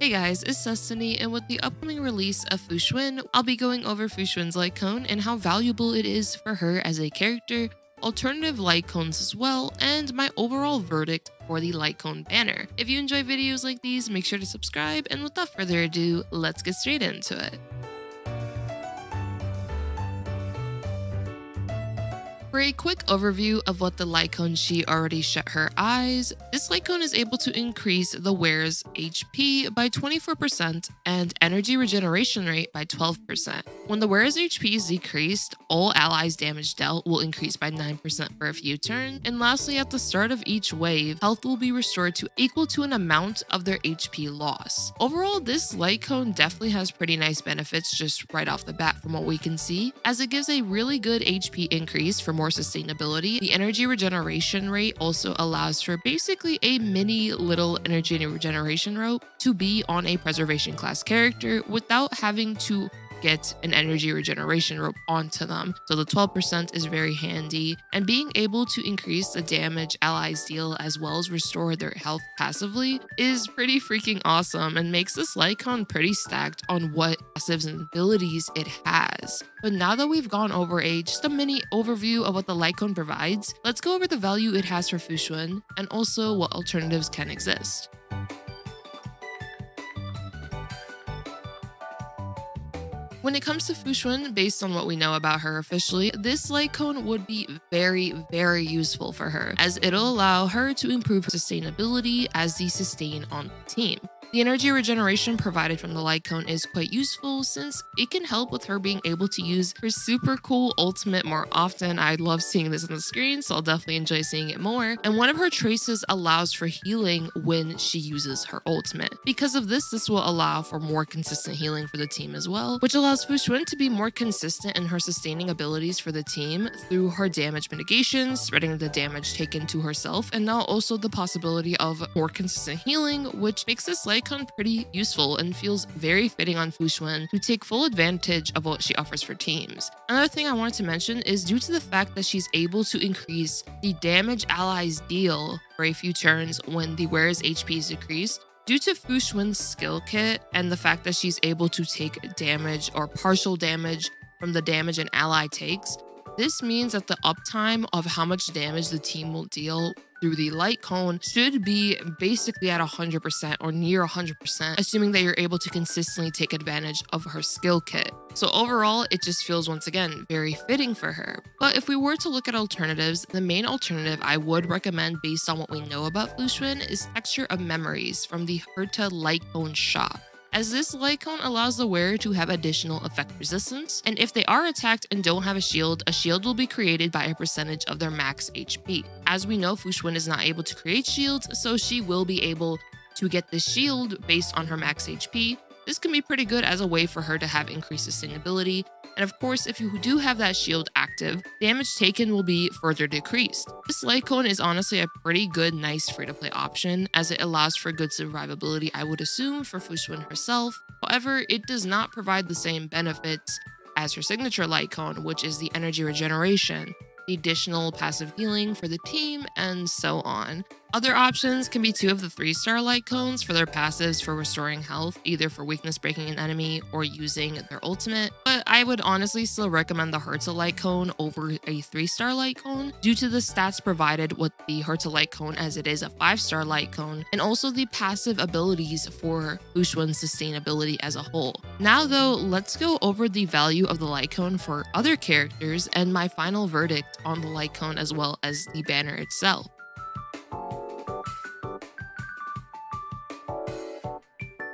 Hey guys, it's Destiny, and with the upcoming release of Fu Xuan, I'll be going over Fu Xuan's light cone and how valuable it is for her as a character, alternative light cones as well, and my overall verdict for the light cone banner. If you enjoy videos like these, make sure to subscribe, and without further ado, let's get straight into it. For a quick overview of what the light cone she already shut her eyes, this light cone is able to increase the wearer's HP by 24% and energy regeneration rate by 12%. When the wearer's HP is decreased, all allies damage dealt will increase by 9% for a few turns, and lastly at the start of each wave, health will be restored to equal to an amount of their HP loss. Overall, this light cone definitely has pretty nice benefits just right off the bat from what we can see, as it gives a really good HP increase for more sustainability. The energy regeneration rate also allows for basically a mini little energy regeneration rope to be on a preservation class character without having to get an energy regeneration rope onto them. So the 12% is very handy. And being able to increase the damage allies deal as well as restore their health passively is pretty freaking awesome and makes this cone pretty stacked on what passives and abilities it has. But now that we've gone over a just a mini overview of what the cone provides, let's go over the value it has for Fu and also what alternatives can exist. When it comes to Fu Xuan, based on what we know about her officially, this light cone would be very, very useful for her, as it'll allow her to improve sustainability as the sustain on the team. The energy regeneration provided from the light cone is quite useful since it can help with her being able to use her super cool ultimate more often. I love seeing this on the screen, so I'll definitely enjoy seeing it more. And one of her traces allows for healing when she uses her ultimate. Because of this, this will allow for more consistent healing for the team as well, which allows Fu Xuan to be more consistent in her sustaining abilities for the team through her damage mitigation, spreading the damage taken to herself, and now also the possibility of more consistent healing, which makes this like icon pretty useful and feels very fitting on Fu Xuan to take full advantage of what she offers for teams. Another thing I wanted to mention is due to the fact that she's able to increase the damage allies deal for a few turns when the wearer's HP is decreased, Due to Fu Xuan's skill kit and the fact that she's able to take damage or partial damage from the damage an ally takes, this means that the uptime of how much damage the team will deal through the light cone should be basically at 100% or near 100%, assuming that you're able to consistently take advantage of her skill kit. So overall, it just feels once again very fitting for her. But if we were to look at alternatives, the main alternative I would recommend based on what we know about Fu is Texture of Memories from the Herta Light Cone shop as this light cone allows the wearer to have additional effect resistance, and if they are attacked and don't have a shield, a shield will be created by a percentage of their max HP. As we know, Fu Xuan is not able to create shields, so she will be able to get the shield based on her max HP, this can be pretty good as a way for her to have increased sustainability, and of course, if you do have that shield active, damage taken will be further decreased. This light cone is honestly a pretty good, nice free-to-play option, as it allows for good survivability I would assume for Fu Xuan herself. However, it does not provide the same benefits as her signature light cone, which is the energy regeneration, additional passive healing for the team, and so on. Other options can be two of the three star light cones for their passives for restoring health, either for weakness breaking an enemy or using their ultimate. But I would honestly still recommend the Herta light cone over a three star light cone due to the stats provided with the Herta light cone as it is a five star light cone and also the passive abilities for Fu Xuan's sustainability as a whole. Now though, let's go over the value of the light cone for other characters and my final verdict on the light cone as well as the banner itself.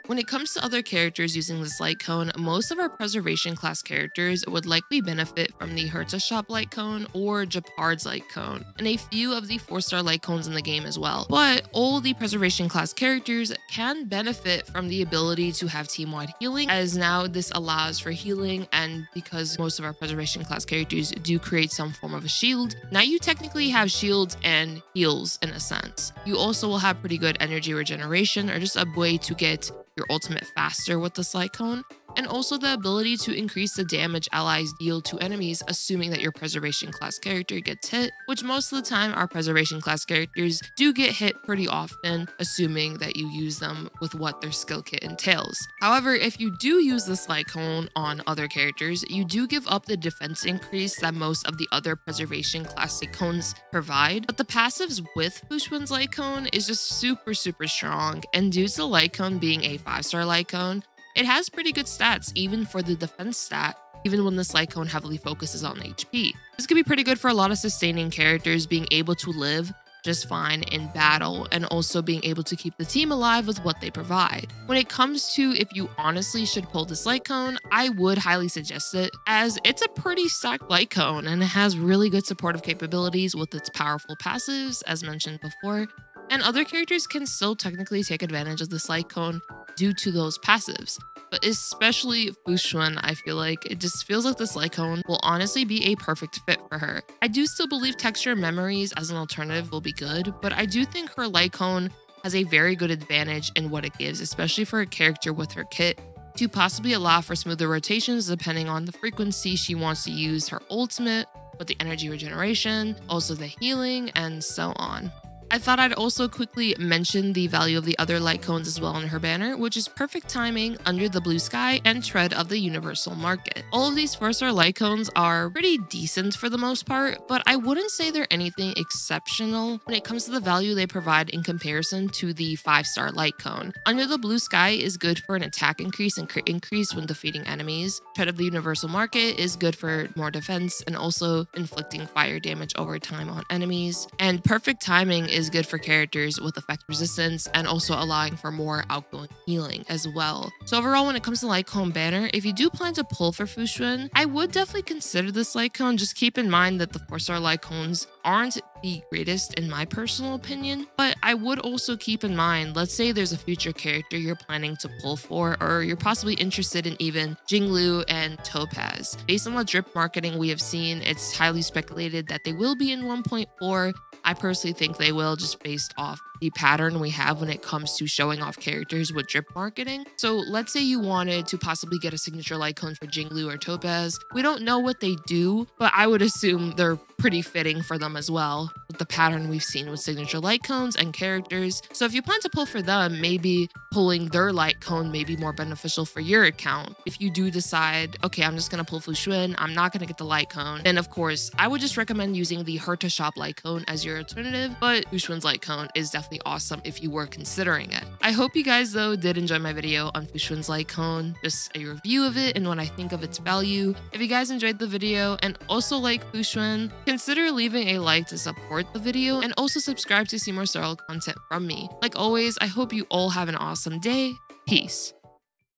When it comes to other characters using this light cone, most of our preservation class characters would likely benefit from the Herta Shop light cone or Gepard's light cone, and a few of the 4-star light cones in the game as well. But all the preservation class characters can benefit from the ability to have team-wide healing, as now this allows for healing, and because most of our preservation class characters do create some form of a shield, now you technically have shields and heals in a sense. You also will have pretty good energy regeneration or just a way to get your ultimate faster with the light cone. And also the ability to increase the damage allies deal to enemies, assuming that your preservation class character gets hit, which most of the time our preservation class characters do get hit pretty often, assuming that you use them with what their skill kit entails. However, if you do use this light cone on other characters, you do give up the defense increase that most of the other preservation classic cones provide, but the passives with Fu Xuan's light cone is just super, super strong, and due to the light cone being a 5-star light cone, it has pretty good stats even for the defense stat, even when the light cone heavily focuses on HP. This could be pretty good for a lot of sustaining characters being able to live just fine in battle and also being able to keep the team alive with what they provide. When it comes to if you honestly should pull this light cone, I would highly suggest it as it's a pretty stacked light cone and it has really good supportive capabilities with its powerful passives as mentioned before. And other characters can still technically take advantage of this light cone due to those passives but especially Fu Xuan, I feel like it just feels like this light cone will honestly be a perfect fit for her. I do still believe texture memories as an alternative will be good, but I do think her light cone has a very good advantage in what it gives, especially for a character with her kit to possibly allow for smoother rotations depending on the frequency she wants to use her ultimate with the energy regeneration, also the healing, and so on. I thought I'd also quickly mention the value of the other light cones as well on her banner, which is perfect timing under the blue sky and trend of the universal market. All of these 4-star light cones are pretty decent for the most part, but I wouldn't say they're anything exceptional when it comes to the value they provide in comparison to the 5-star light cone. Under the blue sky is good for an attack increase and crit increase when defeating enemies. Trend of the universal market is good for more defense and also inflicting fire damage over time on enemies. And perfect timing is good for characters with effect resistance and also allowing for more outgoing healing as well. So overall, when it comes to Light Cone Banner, if you do plan to pull for Fu Xuan, I would definitely consider this Light Cone. Just keep in mind that the 4-star Light Cones aren't the greatest in my personal opinion, but I would also keep in mind, let's say there's a future character you're planning to pull for, or you're possibly interested in even Jingliu and Topaz. Based on the drip marketing we have seen, it's highly speculated that they will be in 1.4, I personally think they will just based off the pattern we have when it comes to showing off characters with drip marketing. So let's say you wanted to possibly get a signature light cone for Jingliu or Topaz. We don't know what they do, but I would assume they're pretty fitting for them as well the pattern we've seen with signature light cones and characters. So if you plan to pull for them, maybe pulling their light cone may be more beneficial for your account. If you do decide, okay, I'm just gonna pull Fu Xuan, I'm not gonna get the light cone, then of course, I would just recommend using the Herta Shop light cone as your alternative, but Fu Xuan's light cone is definitely awesome if you were considering it. I hope you guys though did enjoy my video on Fu Xuan's light cone, just a review of it and what I think of its value. If you guys enjoyed the video and also like Fu Xuan, consider leaving a like to support the video and also subscribe to see more Star Rail content from me. Like always, I hope you all have an awesome day. Peace.